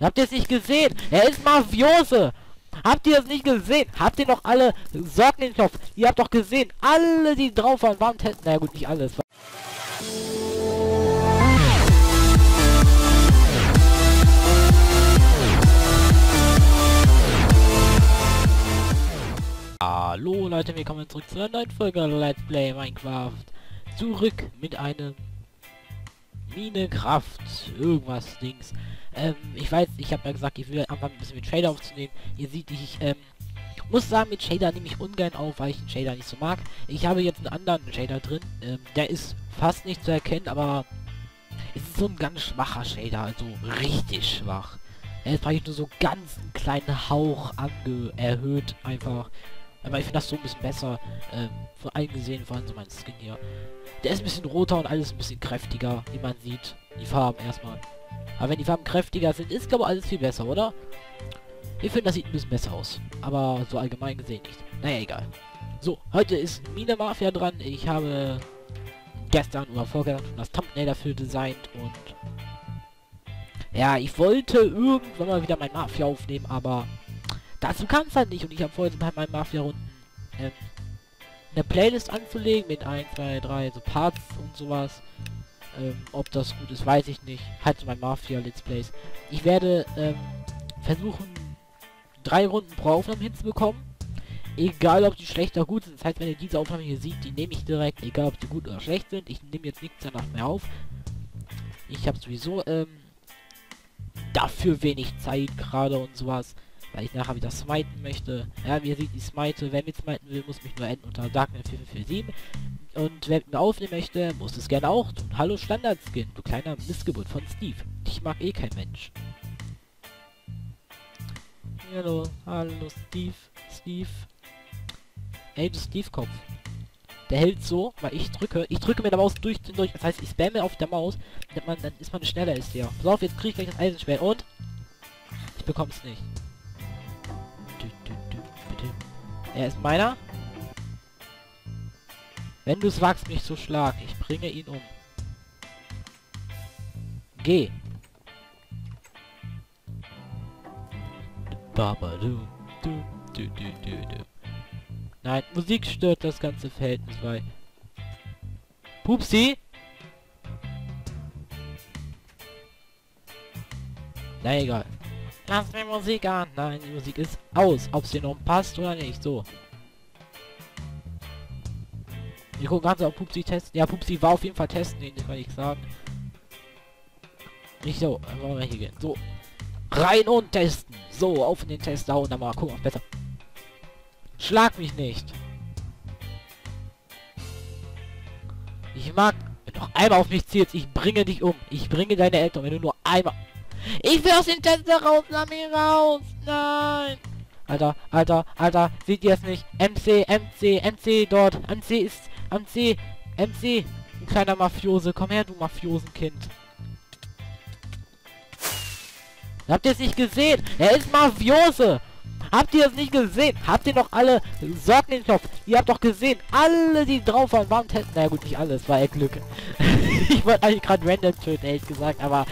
Habt ihr es nicht gesehen? Er ist Mafiose. Habt ihr es nicht gesehen? Habt ihr noch alle Sorgen in den Kopf? Ihr habt doch gesehen, alle, die drauf waren, waren testen. Na gut, nicht alles. Hallo Leute, willkommen zurück zu einer neuen Folge Let's Play Minecraft. Zurück mit einem Minekraft, irgendwas Dings. Ähm, ich weiß, ich habe ja gesagt, ich will einfach ein bisschen mit Shader aufzunehmen. Ihr seht, ich ähm, muss sagen, mit Shader nehme ich ungern auf, weil ich den Shader nicht so mag. Ich habe jetzt einen anderen Shader drin. Ähm, der ist fast nicht zu erkennen, aber es ist so ein ganz schwacher Shader, also richtig schwach. Er ist praktisch nur so ganz einen kleinen Hauch ange erhöht, einfach. Aber ich finde das so ein bisschen besser, ähm, von allen gesehen, vor allem so mein Skin hier. Der ist ein bisschen roter und alles ein bisschen kräftiger, wie man sieht. Die Farben erstmal. Aber wenn die Farben kräftiger sind, ist glaube ich alles viel besser, oder? Ich finde, das sieht ein bisschen besser aus. Aber so allgemein gesehen nicht. Naja, egal. So, heute ist Mine Mafia dran. Ich habe gestern oder vorgestern schon das Thumbnail dafür designt und ja, ich wollte irgendwann mal wieder mein Mafia aufnehmen, aber dazu kam es halt nicht und ich habe vorhin bei meinen Mafia-Runden ähm, eine Playlist anzulegen mit 1, 2, 3 so Parts und sowas. Ähm, ob das gut ist, weiß ich nicht. Halt so mein Mafia Let's Plays. Ich werde ähm, versuchen, drei Runden pro Aufnahme hinzubekommen. Egal, ob die schlecht oder gut sind. Das heißt, wenn ihr diese Aufnahme hier seht, die nehme ich direkt. Egal, ob die gut oder schlecht sind. Ich nehme jetzt nichts danach mehr auf. Ich habe sowieso ähm, dafür wenig Zeit gerade und sowas. Weil ich nachher wieder smiten möchte. Ja, wie ihr seht, ich smite. Wer mit smiten will, muss mich nur enden unter Darknet 4447. Und wer mit mir aufnehmen möchte, muss es gerne auch tun. Hallo Standardskin, du kleiner Missgeburt von Steve. Dich mag eh kein Mensch. Hallo, hallo Steve, Steve. Ey, du Steve-Kopf. Der hält so, weil ich drücke. Ich drücke mit der Maus durch den durch. Das heißt, ich spamme auf der Maus, man, dann ist man schneller ist der. Pass auf, jetzt kriege ich gleich das Eisenschwert und ich bekomme es nicht. Er ist meiner. Wenn du es wagst, mich zu schlagen, ich bringe ihn um. Geh. Nein, Musik stört das ganze Verhältnis, weil... Pupsi! Na egal. Lass die Musik an. Nein, die Musik ist aus. Ob sie noch passt oder nicht. So. Wir gucken ganz auf Pupsi testen. Ja, Pupsi war auf jeden Fall testen, den kann ich sagen. Nicht so, einfach mal hier gehen. So. Rein und testen. So, auf in den Test und dann mal gucken, ob besser. Schlag mich nicht. Ich mag, wenn du noch einmal auf mich zielst, ich bringe dich um. Ich bringe deine Eltern, wenn du nur einmal... Ich will aus dem Test raus, lass mich raus. Nein. Alter, Alter, Alter, seht ihr es nicht? MC, MC, MC dort. MC ist MC, MC, ein kleiner Mafiose. Komm her, du Mafiosenkind. Habt ihr es nicht gesehen? Er ist Mafiose. Habt ihr es nicht gesehen? Habt ihr noch alle Sorgen den Kopf? Ihr habt doch gesehen, alle, die drauf waren, waren. Na gut, nicht alles, war ja Glück. ich wollte eigentlich gerade random töten, ehrlich gesagt, aber...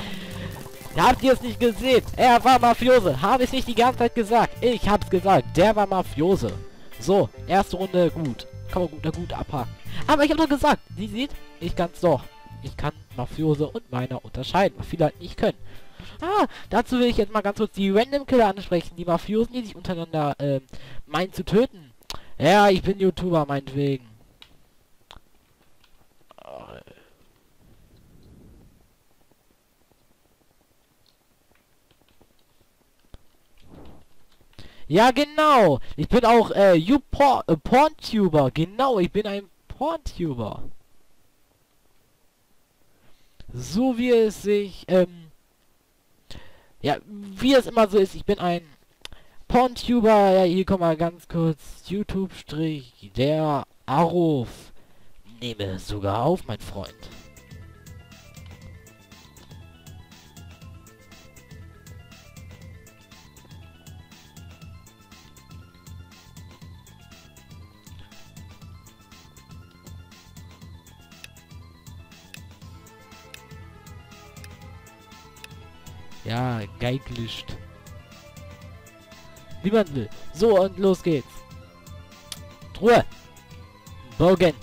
Habt ihr es nicht gesehen? Er war Mafiose. Habe ich nicht die ganze Zeit gesagt? Ich hab's gesagt. Der war Mafiose. So, erste Runde gut. Kann man gut, gut abhaken. Aber ich habe doch gesagt, sie sieht, ich kann's doch. Ich kann Mafiose und meiner unterscheiden, was viele halt nicht können. Ah, dazu will ich jetzt mal ganz kurz die Random Killer ansprechen, die Mafiosen, die sich untereinander äh, meinen zu töten. Ja, ich bin YouTuber, meinetwegen. Ja, genau. Ich bin auch äh, YouPorn, äh, Porntuber. Genau, ich bin ein Porntuber. So wie es sich, ähm, ja, wie es immer so ist, ich bin ein Porntuber. Ja, hier kommt mal ganz kurz YouTube-Strich, der Aruf. Nehme sogar auf, mein Freund. Ja, geiglischt. Wie man will. So, und los geht's. Truhe. Bogen.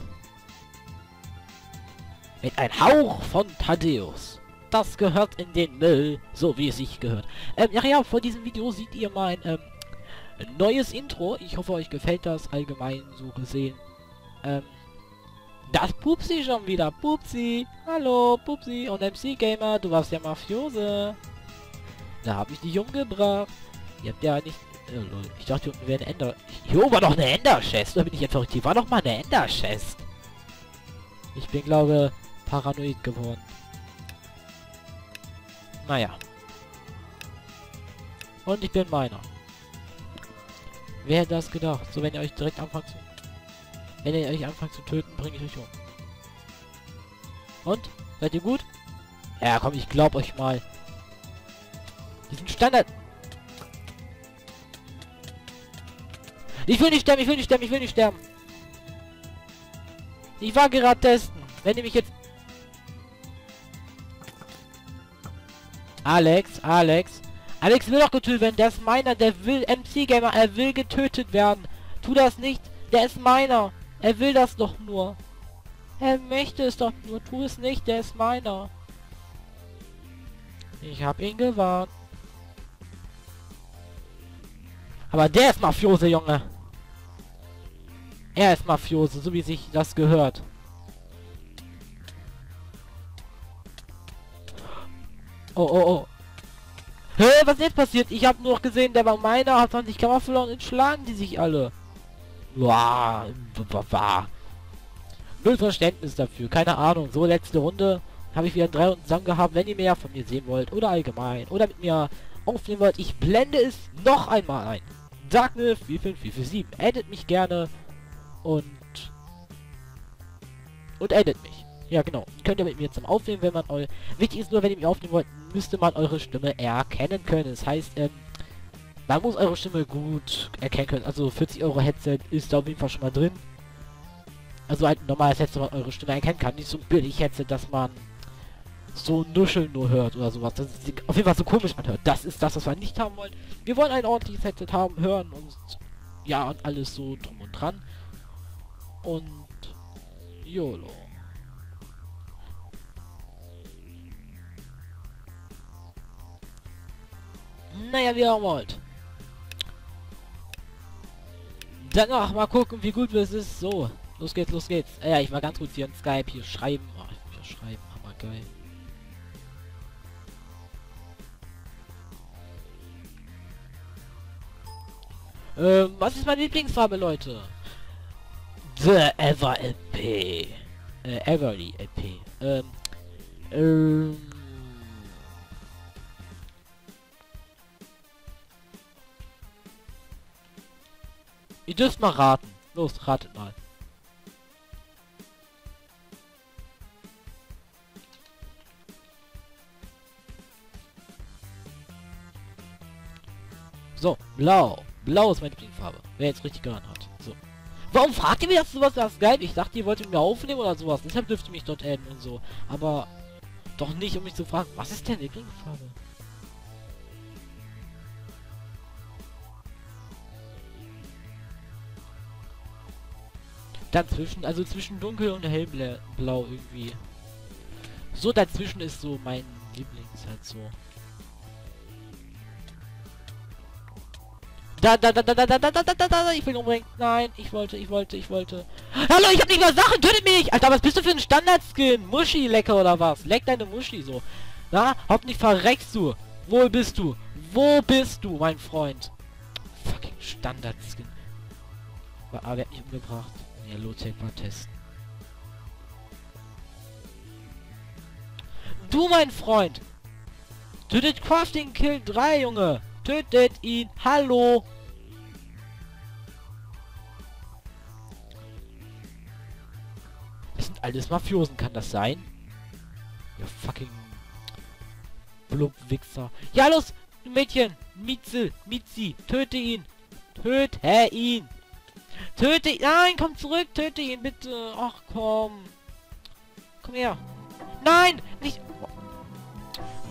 Mit ein Hauch von Thaddeus. Das gehört in den Müll, so wie es sich gehört. Ähm, ja, ja, vor diesem Video seht ihr mein, ähm, neues Intro. Ich hoffe, euch gefällt das allgemein so gesehen. Ähm, das Pupsi schon wieder. Pupsi. Hallo, Pupsi. Und MC Gamer, du warst ja Mafiose. Da habe ich dich umgebracht. Ihr habt ja nicht... Lol. Ich dachte, hier unten wäre eine Ender... Hier oben war doch eine Ender-Chest. Da bin ich jetzt verrückt. Hier war doch mal eine Ender-Chest. Ich bin, glaube paranoid geworden. Naja. Und ich bin meiner. Wer hätte das gedacht? So, wenn ihr euch direkt anfangt zu... Wenn ihr euch anfangt zu töten, bringe ich euch um. Und? Seid ihr gut? Ja, komm, ich glaub euch mal. Diesen Standard... Ich will nicht sterben, ich will nicht sterben, ich will nicht sterben. Ich war gerade testen. Wenn ihr mich jetzt... Alex, Alex. Alex will doch getötet werden. Der ist meiner. Der will MC-Gamer. Er will getötet werden. Tu das nicht. Der ist meiner. Er will das doch nur. Er möchte es doch nur. Tu es nicht. Der ist meiner. Ich hab ihn gewarnt. Aber der ist Mafiose, Junge. Er ist Mafiose, so wie sich das gehört. Oh, oh, oh. Hä, was ist jetzt passiert? Ich habe nur gesehen, der war meiner, hat 20 Kammer verloren und schlagen die sich alle. Boah, Null Verständnis dafür, keine Ahnung. So, letzte Runde habe ich wieder drei Runden zusammen gehabt. Wenn ihr mehr von mir sehen wollt oder allgemein oder mit mir aufnehmen wollt, ich blende es noch einmal ein. Darkness 45447. Edit mich gerne und und edit mich. Ja, genau. Könnt ihr mit mir zum Aufnehmen, wenn man eu Wichtig ist nur, wenn ihr mich aufnehmen wollt, müsste man eure Stimme erkennen können. Das heißt, ähm, man muss eure Stimme gut erkennen können. Also 40 Euro Headset ist da auf jeden Fall schon mal drin. Also ein normales Headset, man eure Stimme erkennen kann. Nicht so ein billig Headset, dass man so Nuscheln nur hört oder sowas. Das ist auf jeden Fall so komisch anhört. Das ist das, was wir nicht haben wollen. Wir wollen ein ordentliches Headset haben, hören und ja und alles so drum und dran. Und YOLO. Naja, wie ihr wollt. Danach mal gucken, wie gut es ist. So, los geht's, los geht's. Ja, ich war ganz gut hier in Skype, hier schreiben. Oh, hier schreiben, hammer geil. Ähm, was ist meine Lieblingsfarbe, Leute? The Ever LP. Äh, Everly LP. Ähm, ähm, Ihr dürft mal raten. Los, ratet mal. So, blau. Blau ist meine Lieblingsfarbe. Wer jetzt richtig gehört hat. So. Warum fragt ihr mich das sowas das geil? Ich dachte, ihr wolltet mir aufnehmen oder sowas. Deshalb dürft ihr mich dort adden und so. Aber doch nicht, um mich zu fragen, was ist denn Lieblingsfarbe? Dazwischen, also zwischen dunkel und hellblau irgendwie. So dazwischen ist so mein Lieblings halt so. Da, da, da, da, da, da, da, da, da, da, ich will umbringen. Nein, ich wollte, ich wollte, ich wollte. Hallo, ich hab nicht mal Sachen, tötet mich nicht! Alter, was bist du für ein Standardskin? Muschi lecker oder was? Leck deine Muschi so. Na, hoffentlich verreckst du. Wo bist du? Wo bist du, mein Freund? Fucking Standardskin. Ah, wer hat mich umgebracht? Ja, Lotec mal testen. Du, mein Freund! Tötet Crafting Kill 3, Junge! Tötet ihn! Hallo! Das sind alles Mafiosen, kann das sein? Ja, fucking... Blubwichser. Ja, los! Mädchen! Mietze! Mitzi! Töte ihn! Töte ihn! Töte ihn. Nein, komm zurück. Töte ihn bitte. Ach, komm. Komm her. Nein, nicht.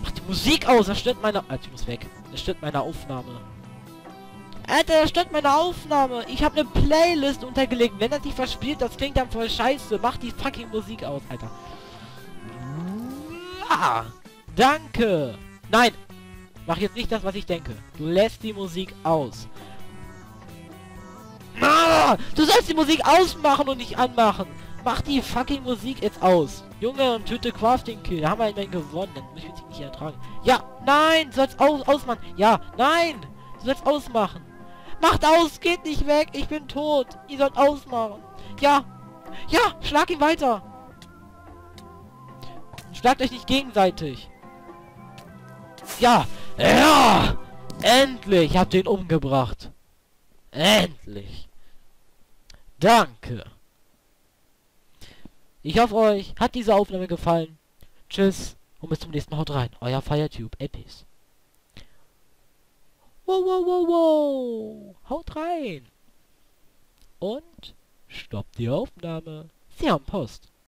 Mach die Musik aus, das stört meine... Alter, ich muss weg. Das stört meine Aufnahme. Alter, das stört meine Aufnahme. Ich habe eine Playlist untergelegt. Wenn das sich verspielt, das klingt dann voll scheiße. Mach die fucking Musik aus, Alter. Ah, danke. Nein, mach jetzt nicht das, was ich denke. Du lässt die Musik aus. Ah, du sollst die Musik ausmachen und nicht anmachen. Mach die fucking Musik jetzt aus. Junge, und töte Crafting Kill. Da haben wir immerhin gewonnen. Dann muss ich jetzt nicht ertragen. Ja, nein, du sollst aus ausmachen. Ja, nein, du sollst ausmachen. Macht aus, geht nicht weg, ich bin tot. Ihr sollt ausmachen. Ja, ja, schlag ihn weiter. Schlagt euch nicht gegenseitig. Ja, ja, endlich habt ihr ihn umgebracht. Endlich. Danke. Ich hoffe euch hat diese Aufnahme gefallen. Tschüss und bis zum nächsten Mal. Haut rein. Euer Firetube. Epis. Wow, wow, wow, wow. Haut rein. Und stoppt die Aufnahme. Sie haben Post.